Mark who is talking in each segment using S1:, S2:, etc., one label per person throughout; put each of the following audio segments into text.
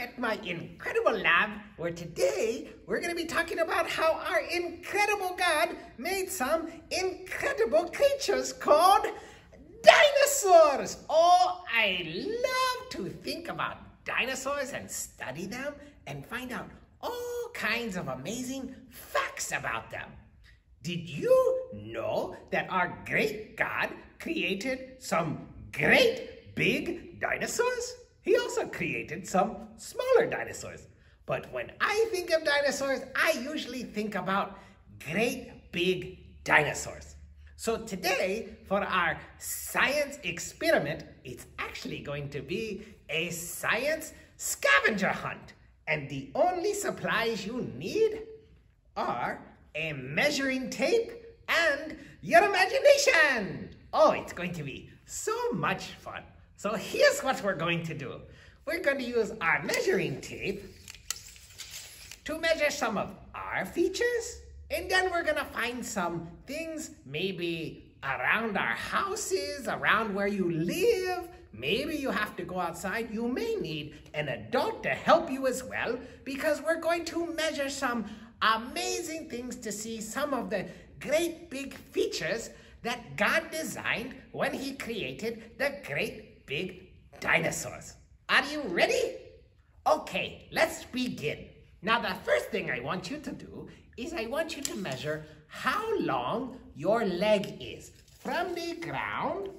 S1: at my incredible lab where today we're going to be talking about how our incredible God made some incredible creatures called dinosaurs. Oh, I love to think about dinosaurs and study them and find out all kinds of amazing facts about them. Did you know that our great God created some great big dinosaurs? He also created some smaller dinosaurs. But when I think of dinosaurs, I usually think about great big dinosaurs. So today, for our science experiment, it's actually going to be a science scavenger hunt. And the only supplies you need are a measuring tape and your imagination. Oh, it's going to be so much fun. So here's what we're going to do. We're going to use our measuring tape to measure some of our features. And then we're going to find some things maybe around our houses, around where you live. Maybe you have to go outside. You may need an adult to help you as well because we're going to measure some amazing things to see some of the great big features that God designed when he created the great big dinosaurs. Are you ready? Okay, let's begin. Now, the first thing I want you to do is I want you to measure how long your leg is from the ground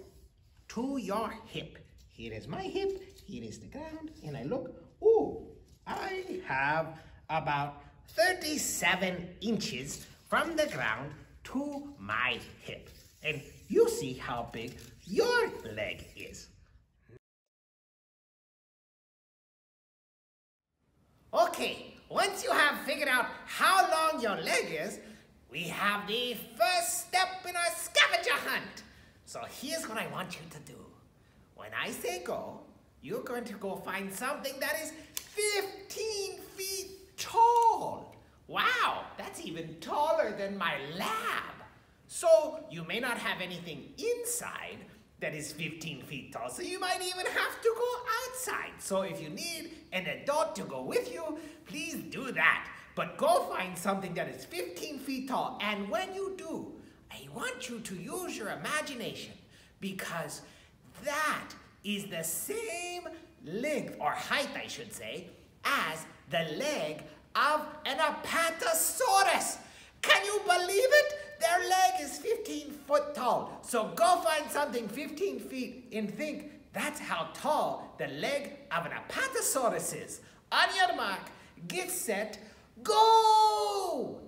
S1: to your hip. Here is my hip, here is the ground, and I look, ooh, I have about 37 inches from the ground to my hip. And you see how big your leg is. Okay, once you have figured out how long your leg is, we have the first step in our scavenger hunt. So here's what I want you to do. When I say go, you're going to go find something that is 15 feet tall. Wow, that's even taller than my lab. So you may not have anything inside, that is 15 feet tall. So you might even have to go outside. So if you need an adult to go with you, please do that. But go find something that is 15 feet tall. And when you do, I want you to use your imagination because that is the same length, or height I should say, as the leg of an Apatosaurus. Can you believe it? Their leg is 15 foot tall. So go find something 15 feet and think that's how tall the leg of an Apatosaurus is. On your mark, get set, go!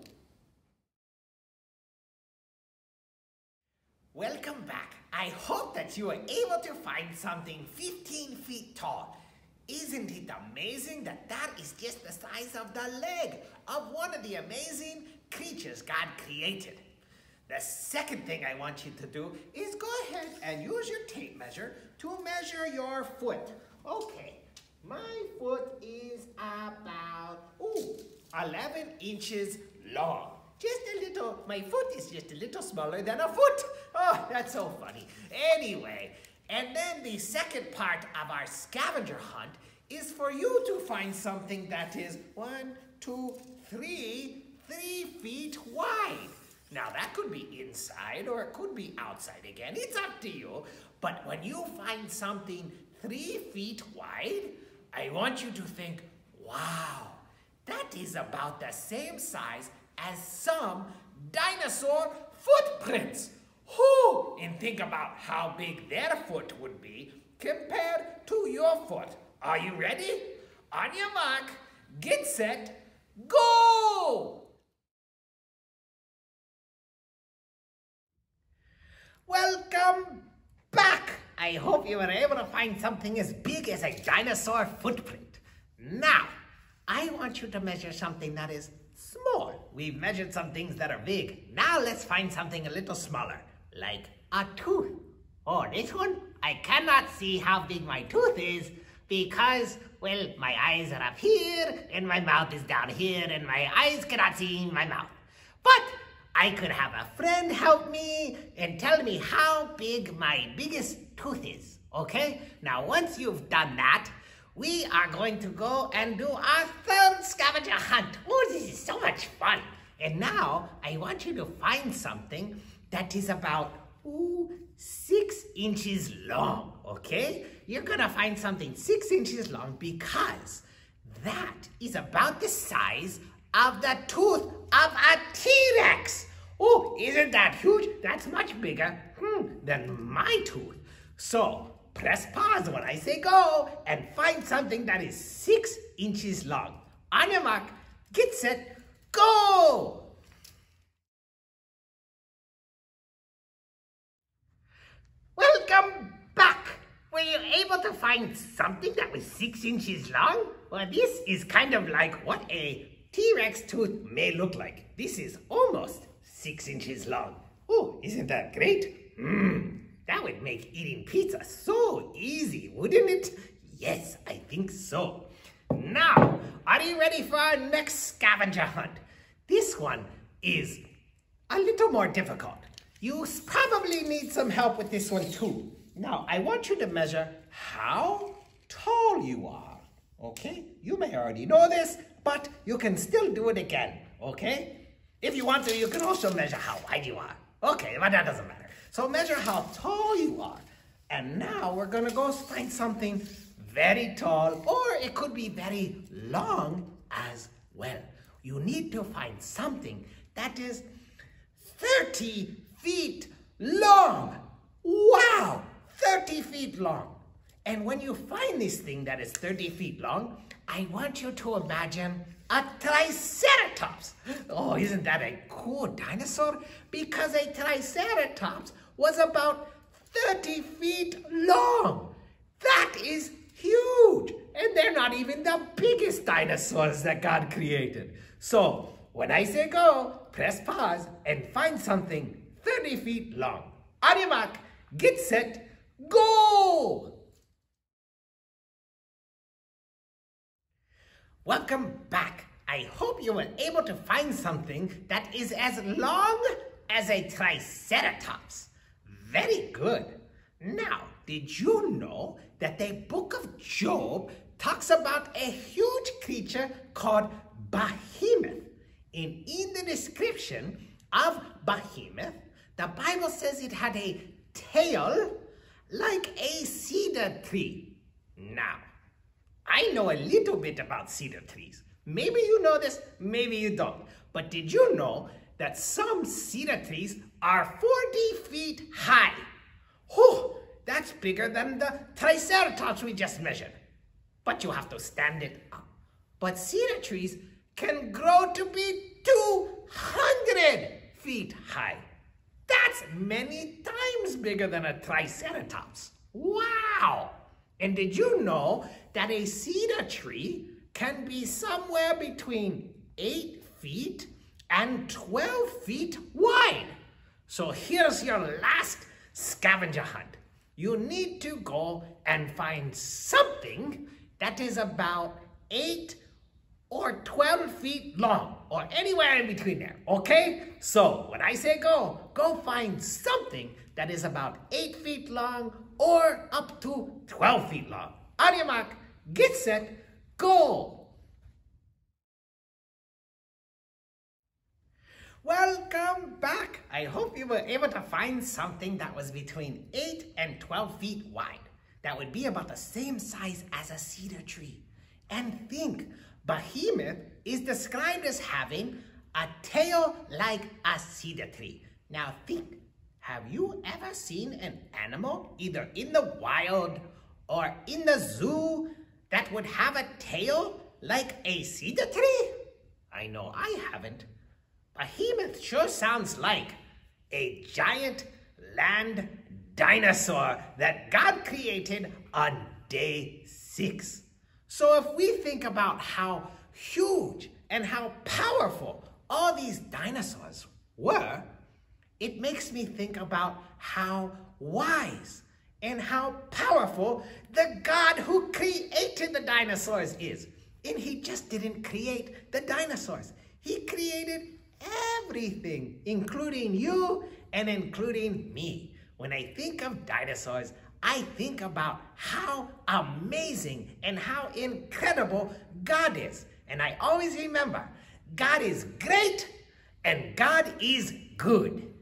S1: Welcome back. I hope that you were able to find something 15 feet tall. Isn't it amazing that that is just the size of the leg of one of the amazing creatures God created? The second thing I want you to do is go ahead and use your tape measure to measure your foot. Okay, my foot is about, ooh, 11 inches long. Just a little, my foot is just a little smaller than a foot. Oh, that's so funny. Anyway, and then the second part of our scavenger hunt is for you to find something that is one, two, three, three feet wide. Now that could be inside or it could be outside again. It's up to you. But when you find something three feet wide, I want you to think, wow, that is about the same size as some dinosaur footprints. Whoo! And think about how big their foot would be compared to your foot. Are you ready? On your mark, get set, go! Welcome back! I hope you were able to find something as big as a dinosaur footprint. Now, I want you to measure something that is small. We've measured some things that are big. Now let's find something a little smaller, like a tooth. Oh, this one? I cannot see how big my tooth is because, well, my eyes are up here and my mouth is down here and my eyes cannot see my mouth. But I could have a friend help me and tell me how big my biggest tooth is, okay? Now, once you've done that, we are going to go and do our third scavenger hunt. Oh, this is so much fun. And now I want you to find something that is about ooh, six inches long, okay? You're gonna find something six inches long because that is about the size of the tooth of a T-Rex. Oh, isn't that huge? That's much bigger hmm, than my tooth. So press pause when I say go and find something that is six inches long. On your mark, get set, go! Welcome back. Were you able to find something that was six inches long? Well, this is kind of like what a T-Rex tooth may look like. This is almost six inches long. Oh, isn't that great? Mmm, that would make eating pizza so easy, wouldn't it? Yes, I think so. Now, are you ready for our next scavenger hunt? This one is a little more difficult. You probably need some help with this one too. Now, I want you to measure how tall you are, okay? You may already know this, but you can still do it again, okay? If you want to, you can also measure how wide you are. Okay, but that doesn't matter. So measure how tall you are. And now we're gonna go find something very tall, or it could be very long as well. You need to find something that is 30 feet long. Wow, 30 feet long. And when you find this thing that is 30 feet long, I want you to imagine a Triceratops. Oh, isn't that a cool dinosaur? Because a Triceratops was about 30 feet long. That is huge. And they're not even the biggest dinosaurs that God created. So when I say go, press pause and find something 30 feet long. On get set, go! Welcome back. I hope you were able to find something that is as long as a Triceratops. Very good. Now, did you know that the book of Job talks about a huge creature called Behemoth? And in the description of Behemoth, the Bible says it had a tail like a cedar tree. Now, I know a little bit about cedar trees. Maybe you know this, maybe you don't. But did you know that some cedar trees are 40 feet high? Whew, that's bigger than the Triceratops we just measured. But you have to stand it up. But cedar trees can grow to be 200 feet high. That's many times bigger than a Triceratops. Wow! And did you know that a cedar tree can be somewhere between 8 feet and 12 feet wide? So here's your last scavenger hunt. You need to go and find something that is about 8 or 12 feet long or anywhere in between there, okay? So when I say go, go find something that is about 8 feet long or up to 12 feet long. On your get set, go! Welcome back. I hope you were able to find something that was between 8 and 12 feet wide. That would be about the same size as a cedar tree. And think, Behemoth is described as having a tail like a cedar tree. Now think, have you ever seen an animal, either in the wild or in the zoo, that would have a tail like a cedar tree? I know I haven't. Behemoth sure sounds like a giant land dinosaur that God created on day six. So if we think about how huge and how powerful all these dinosaurs were, it makes me think about how wise and how powerful the God who created the dinosaurs is. And he just didn't create the dinosaurs. He created everything, including you and including me. When I think of dinosaurs, I think about how amazing and how incredible God is. And I always remember, God is great and God is good.